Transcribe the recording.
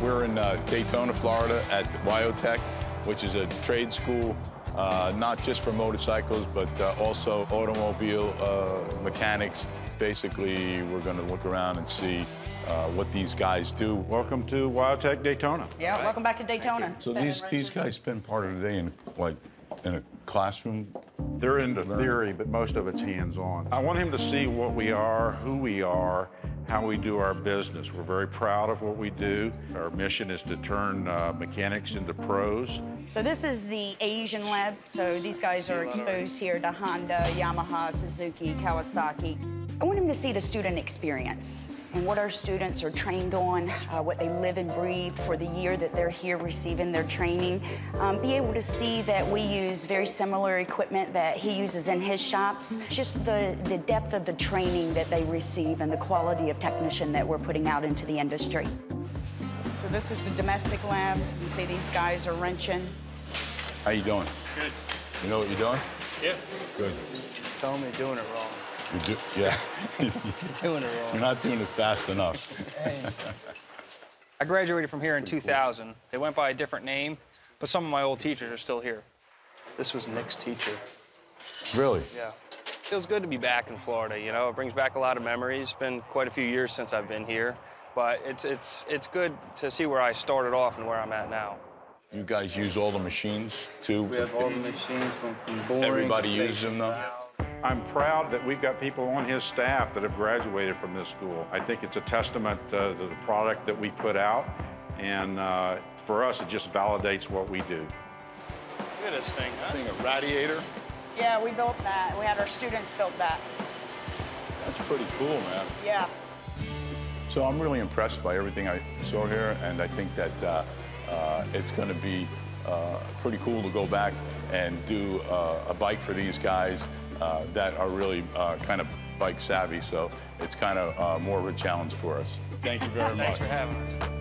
We're in uh, Daytona, Florida at WyoTech, which is a trade school, uh, not just for motorcycles, but uh, also automobile uh, mechanics. Basically, we're going to look around and see uh, what these guys do. Welcome to WyoTech Daytona. Yeah, welcome back to Daytona. So Spending these, these guys spend part of the day in, like, in a classroom? They're into theory, but most of it's hands-on. I want him to see what we are, who we are, how we do our business. We're very proud of what we do. Our mission is to turn uh, mechanics into pros. So this is the Asian lab. So these guys are exposed here to Honda, Yamaha, Suzuki, Kawasaki. I want him to see the student experience and what our students are trained on, uh, what they live and breathe for the year that they're here receiving their training. Um, be able to see that we use very similar equipment that he uses in his shops. Just the, the depth of the training that they receive and the quality of technician that we're putting out into the industry. So this is the domestic lab. You see these guys are wrenching. How you doing? Good. You know what you're doing? Yeah. Good. Tell me doing it wrong. You do, yeah. Doing it wrong. You're not doing it fast enough. I graduated from here in 2000. They went by a different name, but some of my old teachers are still here. This was Nick's teacher. Really? Yeah. Feels good to be back in Florida, you know? It brings back a lot of memories. It's been quite a few years since I've been here, but it's, it's, it's good to see where I started off and where I'm at now. You guys use all the machines too? We have all the machines from, from boring. Everybody to uses them though? I'm proud that we've got people on his staff that have graduated from this school. I think it's a testament uh, to the product that we put out, and uh, for us, it just validates what we do. Look at this thing, huh? Thing, a radiator? Yeah, we built that. We had our students build that. That's pretty cool, man. Yeah. So I'm really impressed by everything I saw here, and I think that uh, uh, it's going to be uh, pretty cool to go back and do uh, a bike for these guys uh, that are really uh, kind of bike savvy. So it's kind of uh, more of a challenge for us. Thank you very much. Thanks for having us.